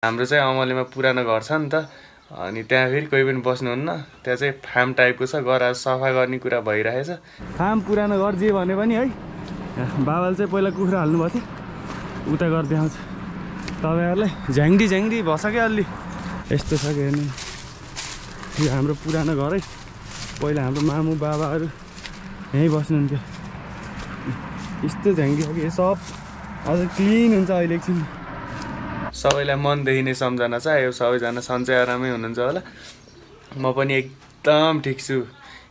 हाम्रो चाहिँ अमलेमा पुरानो घर छ नि त। अनि त्यहाँ फेरि कोही पनि बस्नुहुन्न। त्यहाँ चाहिँ फार्म टाइपको छ घर सफा गर्ने कुरा भइरहेछ। फार्म पुरानो घर जे भने पनि है बाबाले चाहिँ पहिला कुखुरा हाल्नुभएको थियो। उता गर्दै आउँछ तपाईँहरूलाई झ्याङ्डी झ्याङ्डी भएछ क्या अलि। यस्तो छ कि हेर्नु। यो हाम्रो पुरानो घर है। पहिला हाम्रो मामु बाबाहरू यहीँ बस्नुहुन्थ्यो। यस्तो झ्याङ्डी छ कि सब अझ क्लिन हुन्छ अहिले एकछिन सबैलाई मनदेखि नै सम्झना छ यो सबैजना सन्चै आरामै हुनुहुन्छ होला। म पनि एकदम ठिक छु।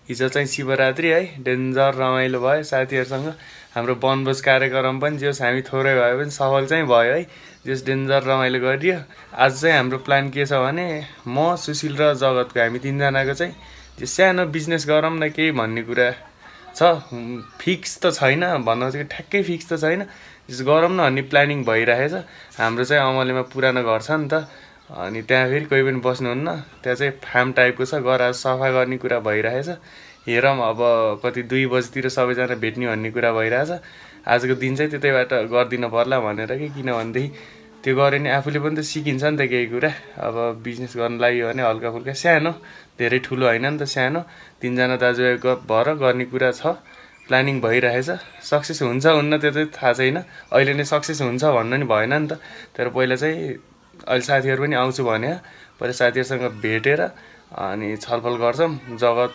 हिजो चाहिँ शिवरात्रि है डेन्जर रमाइलो भयो साथीहरूसँग। हाम्रो वनभोज कार्यक्रम पनि जस हामी थोरै भए पनि सफल चाहिँ भयो है जस डेन्जर रमाइलो गरियो आज चाहिँ हाम्रो प्लान के छ भने म सुशील र जगतको हामी तिनजनाको चाहिँ त्यो सानो बिजनेस गरौँ न केही भन्ने कुरा छ। फिक्स त छैन भन्दा चाहिँ ठ्याक्कै फिक्स त छैन। त्यस गरौँ न भन्ने प्लानिङ भइरहेछ। हाम्रो चाहिँ अमलेमा पुरानो घर छ नि त। अनि त्यहाँ फेरि कोही पनि बस्नुहुन्न। त्यहाँ चाहिँ फार्म टाइपको छ आज सफा गर्ने कुरा भइरहेछ। हेरौँ अब कति दुई बजीतिर सबैजना भेट्ने भन्ने कुरा भइरहेछ। आजको दिन चाहिँ त्यतैबाट गरिदिनु पर्ला भनेर कि किनभनेदेखि त्यो गऱ्यो भने आफूले पनि त सिकिन्छ नि त केही कुरा। अब बिजनेस गर्नु लाग्यो भने हल्का फुल्का सानो धेरै ठुलो होइन नि त सानो। तिनजना दाजुभाइ भएर गर्ने कुरा छ। प्लानिङ भइरहेछ। सक्सेस हुन्छ हुन्न त्यो चाहिँ थाहा छैन। अहिले नै सक्सेस हुन्छ भन्नु नि भएन नि त। तर पहिला चाहिँ अहिले साथीहरू पनि आउँछु भने पहिला साथीहरूसँग भेटेर अनि छलफल गर्छौँ। जगत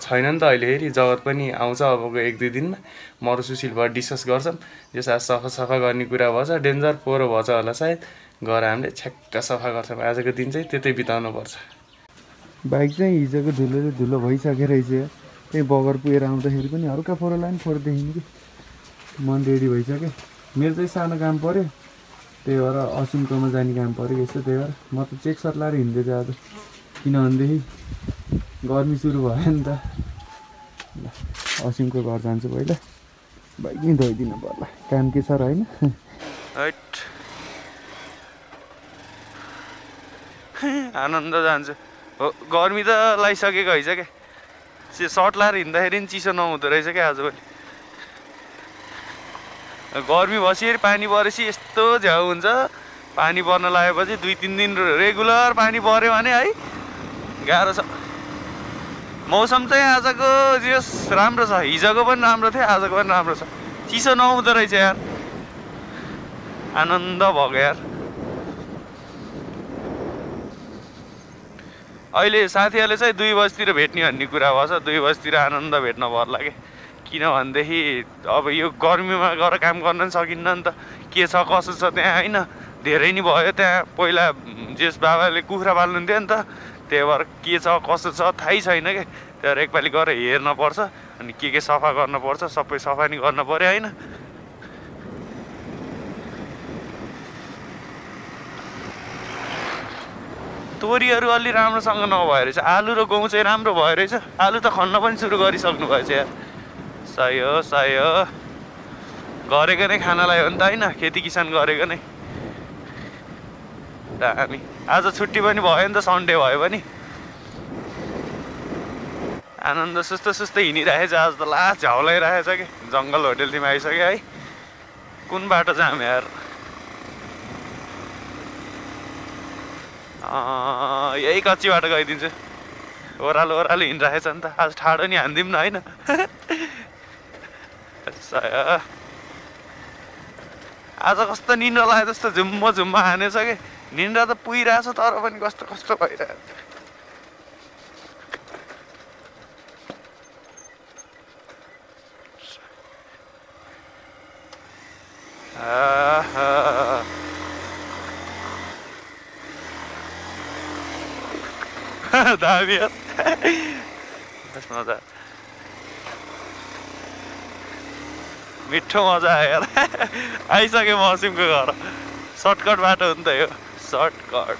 छैन नि त अहिले फेरि। जगत पनि आउँछ अबको एक दुई दिनमा। मरु सुशील भएर डिस्कस गर्छौँ। जस आज सफा सफा गर्ने कुरा भएछ। डेन्जर पोरो भएछ होला सायद। गएर हामीले छ्याक्क सफा गर्छौँ। आजको दिन चाहिँ त्यतै बिताउनु पर्छ बाइक चाहिँ हिजोको धुलोले धुलो भइसकेर रहेछ। त्यही बगर पुगेर आउँदाखेरि पनि हल्का फोहोर लाइन फोहोरदेखि कि। मन रेडी भइसक्यो। मेरो चाहिँ सानो काम पऱ्यो। त्यही भएर असिमकोमा जाने काम पऱ्यो यस्तो त्यही भएर। म त चेक सर्ट लाएर हिँड्दै आज। किनभनेदेखि गर्मी सुरु भयो नि त। ल असिमको घर जान्छु पहिला। बाइक नै धोइदिनु पर्ला। काम के छ र होइन? आनन्द जान्छु। हो गर्मी त लगाइसकेको रहेछ क्या सर्ट लाएर हिँड्दाखेरि पनि चिसो नहुँदो रहेछ क्या आजभोलि गर्मी भएपछि पानी परेपछि यस्तो झ्याउ हुन्छ। पानी पर्न लागेपछि दुई तिन दिन रेगुलर पानी पऱ्यो भने है गाह्रो छ। मौसम चाहिँ आजको जस राम्रो छ। हिजोको पनि राम्रो थियो आजको पनि राम्रो छ। चिसो नहुँदो रहेछ यार। आनन्द भएको यार। अहिले साथीहरूले चाहिँ दुई बजीतिर भेट्ने भन्ने कुरा भएछ दुई बजीतिर आनन्द भेट्न पर्ला कि किनभनेदेखि अब यो गर्मीमा गएर काम गर्न सकिन्न नि त। के छ कसो छ त्यहाँ होइन। धेरै नै भयो त्यहाँ। पहिला जेस बाबाले कुखुरा पाल्नुहुन्थ्यो नि त। त्यही भएर के छ कसो छ थाहै छैन कि। त्यहाँ एकपालि गएर हेर्न पर्छ। अनि के के सफा गर्नुपर्छ सबै सफा नि गर्न पऱ्यो होइन। तोरीहरू अलि राम्रोसँग नभए रहेछ आलु र गहुँ चाहिँ राम्रो भयो रहेछ आलु त खन्न पनि सुरु गरिसक्नु भएछ यार सही हो सही हो। गरेको नै खानालाई हो नि त होइन। खेती किसान गरेको नै। हामी आज छुट्टी पनि भयो नि त सन्डे भयो पनि। आनन्द सुस्त सुस्त हिँडिरहेछ आज त। लास्ट झ्याउलाइरहेछ कि। जङ्गल होटेलतिर आइसक्यो है। कुन बाटो जाम यार? यही कच्ची बाटो गइदिन्छु। ओह्रालो ओह्रालो हिँडिरहेछ नि त। आज ठाडो नि हानिदिउँ न होइन? आज कस्तो निन्द्रा लाग्यो जस्तो झुम्म झुम्म हानेछ कि? निन्द्रा त पुगिरहेछ तर पनि कस्तो कस्तो भइरहेछ दामी मजा मिठो मजा आयो आइसक्यो मसिमको घर सर्टकट बाटो हो नि त यो सर्टकट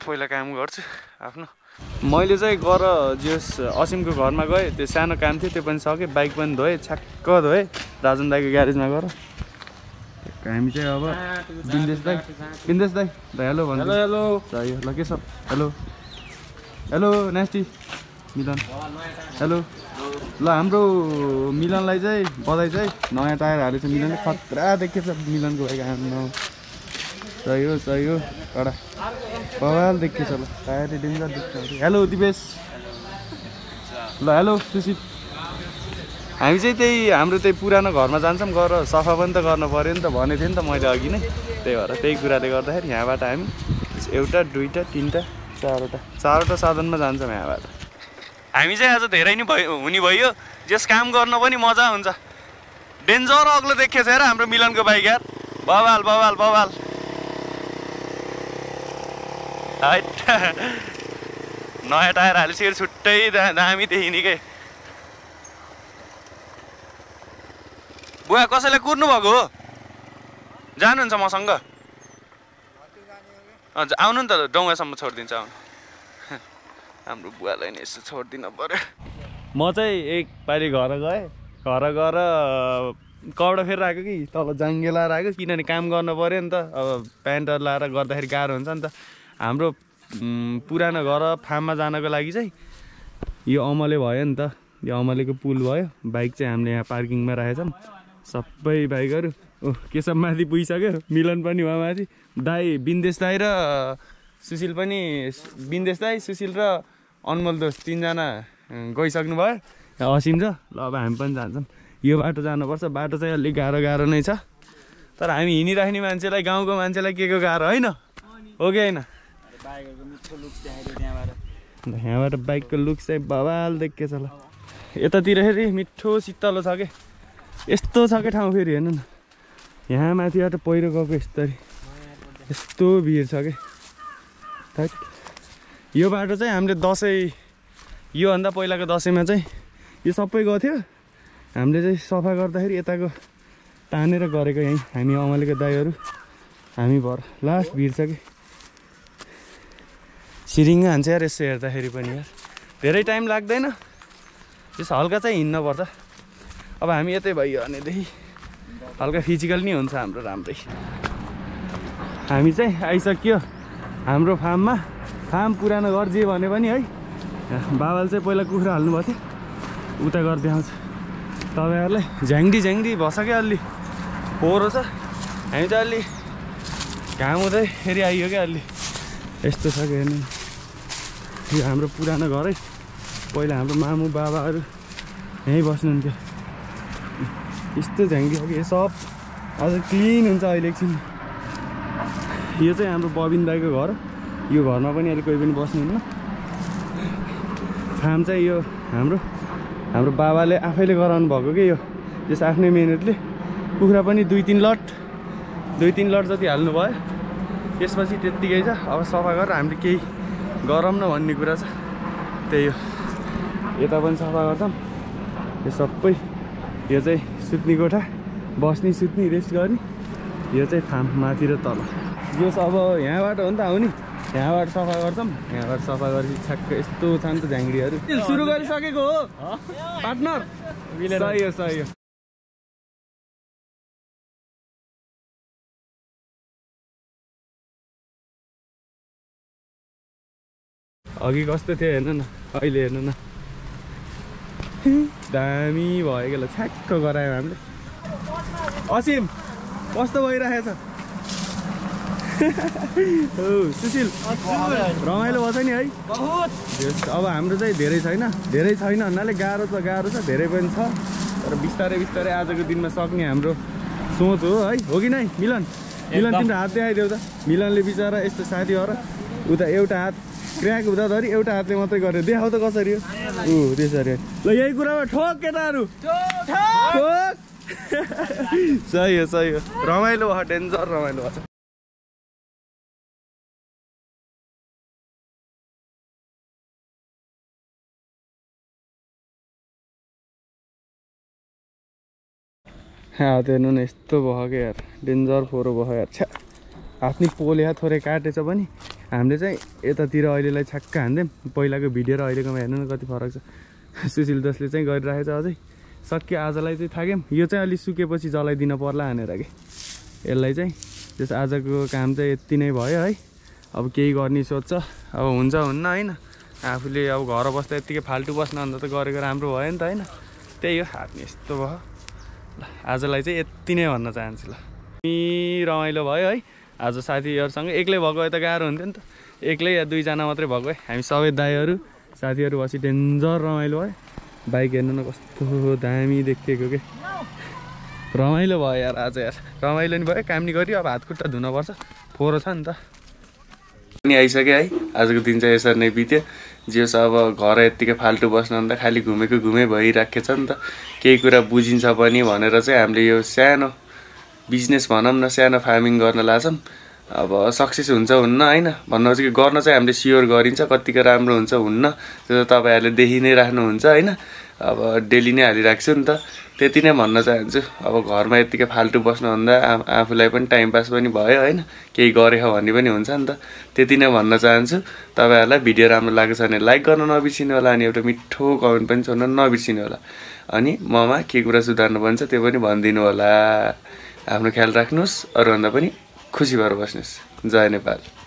पहिला काम गर्छु आफ्नो मैले चाहिँ गर जस असिमको घरमा गएँ त्यो सानो काम थियो त्यो पनि सकेँ बाइक पनि धोएँ छ्याक्क धोएँ राजन दाईको ग्यारेजमा गएर हामी चाहिँ अब। बिन्देश दाई बिन्देश दाई दाई हेलो भन्नु हेलो हेलो। ल के छ? हेलो। हेलो नेस्टी मिलन। हेलो। ल हाम्रो मिलनलाई चाहिँ बधाई चाहिँ नयाँ टायर हालेको छ मिलनले खतरा देखेछ मिलनको भाइको आम्मा सही हो सही हो। कडा। बवाल देखेछ ल टायर डेन्जर देख्छ हेलो दिपेश। ल हेलो सुशील। हामी चाहिँ त्यही हाम्रो त्यही पुरानो घरमा जान्छौँ गएर सफा पनि त गर्नु पऱ्यो नि त भनेको थिएँ नि त मैले अघि नै। त्यही भएर त्यही कुराले गर्दाखेरि यहाँबाट हामी एउटा दुईवटा तिनवटा चारवटा चारवटा साधनमा जान्छौँ यहाँबाट। हामी चाहिँ आज धेरै नै भयो हुने भयो। जस काम गर्न पनि मजा हुन्छ। डेन्जर अग्लो देखेको छ हेर हाम्रो मिलनको बाइक यार। बवाल बवाल बवाल। नयाँ टायर हालिसकेर छुट्टै दा दामी देखिने के? बुवा कसैलाई कुर्नु भएको हो? जानुहुन्छ मसँग? हजुर आउनु नि त डौँगासम्म छोडिदिन्छ आउनु। हाम्रो बुवालाई नि यसो छोडिदिनु पऱ्यो म चाहिँ एक पालि घर गएँ। घर गएर कपडा फेरि आएको कि तल जाङ्गे लाएर आएको। किनभने काम गर्नु पऱ्यो नि त। अब प्यान्टहरू लाएर गर्दाखेरि गाह्रो हुन्छ नि त। हाम्रो पुरानो घर फार्ममा जानको लागि चाहिँ यो अमले भयो नि त। यो अमलेको पुल भयो। बाइक चाहिँ हामीले यहाँ पार्किङमा राखेछौँ। सबै बाइकहरू ओ केशव माथि पुगिसक्यो। मिलन पनि उहाँ माथि दाई बिन्देश दाई र सुशील पनि बिन्देश दाई सुशील र अनमोल दोष तिनजना गइसक्नु भयो। असिम छ। ल अब हामी पनि जान्छौँ। यो बाटो जानुपर्छ। बाटो चाहिँ अलिक गाह्रो गाह्रो नै छ। तर हामी हिँडिराख्ने मान्छेलाई गाउँको मान्छेलाई के को गाह्रो होइन? हो कि होइन? यहाँबाट बाइकको लुक चाहिँ बवाल देखिएछ ल? यतातिर फेरि मिठो शीतलो छ के? यस्तो छ क्या ठाउँ फेरि हेर्नु न। यहाँ माथिबाट पहिरो गएको यस्तरी। यस्तो भिड छ कि? यो बाटो चाहिँ हामीले दसैँ योभन्दा पहिलाको दसैँमा चाहिँ यो सबै गर्थ्यो। हामीले चाहिँ सफा गर्दाखेरि यताको तानेर गरेको यहीँ। हामी अमलेको दाईहरू हामी भर। लास्ट भिड छ कि? सिरिङ्ग हान्छ यार यसो हेर्दाखेरि पनि यार। धेरै टाइम लाग्दैन। त्यसो हल्का चाहिँ हिँड्नुपर्छ अब हामी यतै भइयो भनेदेखि हल्का फिजिकल नै हुन्छ हाम्रो राम्रै। हामी चाहिँ आइसक्यो हाम्रो फार्ममा। फार्म पुरानो घर जे भने पनि है बाबाले चाहिँ पहिला कुखुरा हाल्नुभएको थियो। उता घर देखाउँछ तपाईँहरूलाई झ्याङ्डी झ्याङ्डी भइसक्यो अलि। फोहोर छ। हामी त अलि घाम हुँदै फेरि आइयो क्या अलि। यस्तो छ कि हेर्नु। यो हाम्रो पुरानो घरै। पहिला हाम्रो मामु बाबाहरू यहीँ बस्नुहुन्थ्यो। यस्तो झ्याङ्गी छ कि यो सब। अझ क्लिन हुन्छ अहिले एकछिन। यो चाहिँ हाम्रो बबिन दाईको घर। यो घरमा पनि अहिले कोही पनि बस्नुहुन्न फार्म चाहिँ यो हाम्रो हाम्रो बाबाले आफैले गराउनु भएको कि यो? त्यस आफ्नै मिहिनेतले। कुखुरा पनि दुई तिन लट दुई तिन लट जति हाल्नुभयो त्यसपछि त्यत्तिकै छ। अब सफा गरेर हामीले केही गरौँ न भन्ने कुरा छ। त्यही हो। यता पनि सफा गर्छौँ। यो सबै यो चाहिँ सुत्ने कोठा बस्ने सुत्ने रेस्ट गर्ने। यो चाहिँ फार्म माथि र तल। यो चाहिँ अब यहाँबाट हो नि त आउने। यहाँबाट सफा गर्छौँ। यहाँबाट सफा गरेपछि छ्याक्क यस्तो छ नि त झाङ्ग्रीहरू सुरु गरिसकेको हो? पार्टनर। सही हो सही हो। अघि कस्तो थियो हेर्नु न। अहिले हेर्नु न। दामी भयो क्या छ्याक्क गरायो हामीले। असिम कस्तो भइरहेछ। सुशील रमाइलो भयो नि है। अब हाम्रो चाहिँ धेरै छैन धेरै छैन भन्नाले गाह्रो त गाह्रो छ धेरै पनि छ। तर बिस्तारै बिस्तारै आजको दिनमा सक्ने हाम्रो सोच हो है। हो कि नै? मिलन। मिलन तिम्रो हात देखाइदेऊ त। मिलनले बिचरा यस्तो साथी हो र उता एउटा हात क्र्याक हुँदाधरि एउटा हातले मात्रै गरेर देखाउ त कसरी हो? ऊ त्यसरी। ल यही कुरामा ठोक केटाहरू। सही हो सही हो। रमाइलो भयो डेन्जर रमाइलो छ हात हेर्नु न यस्तो भयो क्या यार। डेन्जर फोहोर भयो यार। छ्या। आफ्नै पोल या थोरै काटेछ पनि। हामीले चाहिँ यतातिर अहिलेलाई छ्याक्क हान्दिउँ पहिलाको भिडियो र अहिलेकोमा हेर्नु न कति फरक छ। सुशील जसले चाहिँ गरिरहेको छ अझै। सक्यो आजलाई चाहिँ थाक्यौँ यो चाहिँ अलिक सुकेपछि जलाइदिन पर्ला भनेर कि। यसलाई चाहिँ त्यस आजको काम चाहिँ यति नै भयो है। अब केही गर्ने सोध्छ अब हुन्छ हुन्न होइन। आफूले अब घर बस्दा यत्तिकै फाल्टु बस्नुभन्दा त गरेको राम्रो भयो नि त होइन। त्यही हो। हात्ने यस्तो भयो। ल आजलाई चाहिँ यति नै भन्न चाहन्छु ल। रमाइलो भयो है। आज साथीहरूसँग एक्लै भएको भए त गाह्रो हुन्थ्यो नि त। एक्लै या दुईजना मात्रै भएको है हामी सबै दाईहरू साथीहरू बसी डेन्जर रमाइलो है बाइक हेर्नु न कस्तो दामी देखिएको के। रमाइलो भयो यार आज यार। रमाइलो नि भयो। काम नि गऱ्यो अब हात खुट्टा धुनुपर्छ। फोहोर छ नि त। पनि आइसक्यो है। आजको दिन चाहिँ यसरी नै बित्यो। जे अब घर यत्तिकै फाल्टु बस्नुभन्दा खालि घुमेको घुमै भइराखेको छ नि त। केही कुरा बुझिन्छ पनि भनेर चाहिँ हामीले यो सानो बिजनेस भनौँ न सानो फार्मिङ गर्न लाग्छौँ अब सक्सेस हुन्छ हुन्न होइन? भन्नु चाहिँ गर्न चाहिँ हामीले स्योर गरिन्छ कतिको राम्रो हुन्छ हुन्न। त्यो त तपाईँहरूले देखि नै राख्नुहुन्छ होइन? अब डेली नै हालिरहेको छु नि त। त्यति नै भन्न चाहन्छु। अब घरमा यत्तिकै फाल्टु बस्नुभन्दा आफूलाई पनि टाइम पास पनि भयो होइन? केही गरेको भन्ने पनि हुन्छ नि त। त्यति नै भन्न चाहन्छु। तपाईँहरूलाई भिडियो राम्रो लागेको छ भने लाइक गर्न नबिर्सिनु होला अनि एउटा मिठो कमेन्ट पनि छोड्न नबिर्सिनु होला। अनि ममा के कुरा सुधार्नु पर्छ त्यो पनि भनिदिनु होला। आफ्नो ख्याल राख्नुहोस् अरूभन्दा पनि खुसी भएर बस्नुहोस्। जय नेपाल।